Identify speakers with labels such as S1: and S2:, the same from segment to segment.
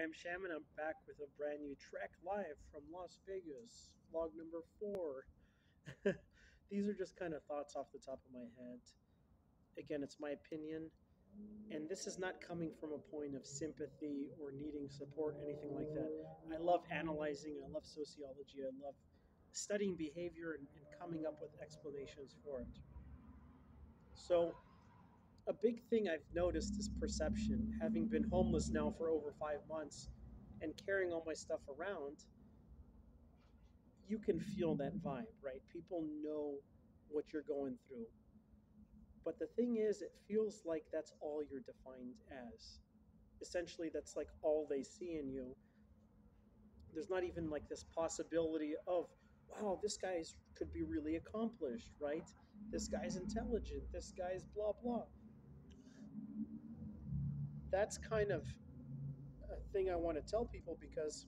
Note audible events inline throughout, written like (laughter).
S1: I am Sham and I'm back with a brand new Trek live from Las Vegas, vlog number four. (laughs) These are just kind of thoughts off the top of my head. Again, it's my opinion, and this is not coming from a point of sympathy or needing support, anything like that. I love analyzing, I love sociology, I love studying behavior and, and coming up with explanations for it. So, a big thing I've noticed is perception. Having been homeless now for over five months and carrying all my stuff around, you can feel that vibe, right? People know what you're going through. But the thing is, it feels like that's all you're defined as. Essentially, that's like all they see in you. There's not even like this possibility of, wow, this guy could be really accomplished, right? This guy's intelligent. This guy's blah, blah that's kind of a thing I want to tell people because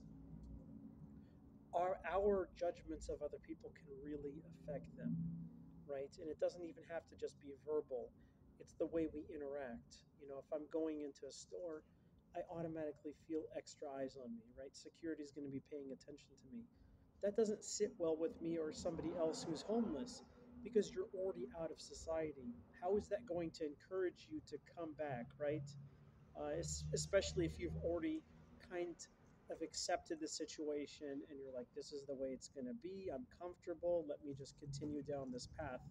S1: our our judgments of other people can really affect them, right? And it doesn't even have to just be verbal. It's the way we interact. You know, if I'm going into a store, I automatically feel extra eyes on me, right? Security is going to be paying attention to me. That doesn't sit well with me or somebody else who's homeless because you're already out of society. How is that going to encourage you to come back, right? Uh, especially if you've already kind of accepted the situation and you're like, this is the way it's going to be. I'm comfortable. Let me just continue down this path.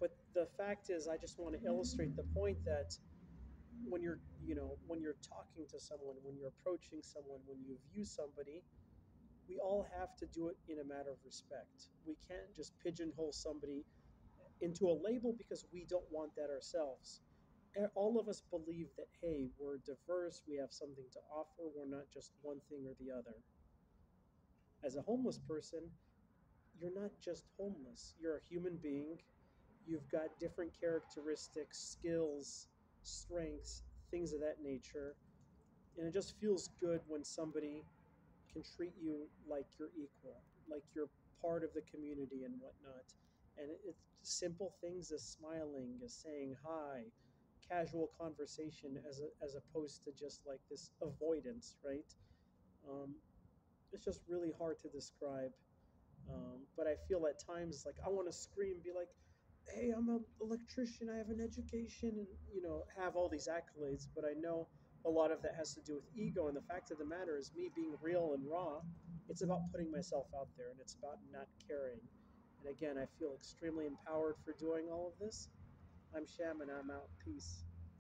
S1: But the fact is, I just want to illustrate the point that when you're, you know, when you're talking to someone, when you're approaching someone, when you view somebody, we all have to do it in a matter of respect. We can't just pigeonhole somebody into a label because we don't want that ourselves all of us believe that hey we're diverse we have something to offer we're not just one thing or the other. As a homeless person you're not just homeless you're a human being. You've got different characteristics skills strengths things of that nature. And it just feels good when somebody can treat you like you're equal like you're part of the community and whatnot. And it's simple things as smiling as saying hi casual conversation as a, as opposed to just like this avoidance, right? Um, it's just really hard to describe. Um, but I feel at times like I want to scream, be like, "Hey, I'm an electrician. I have an education, and you know, have all these accolades." But I know a lot of that has to do with ego. And the fact of the matter is, me being real and raw, it's about putting myself out there, and it's about not caring. And again, I feel extremely empowered for doing all of this. I'm Shaman. I'm out. Peace.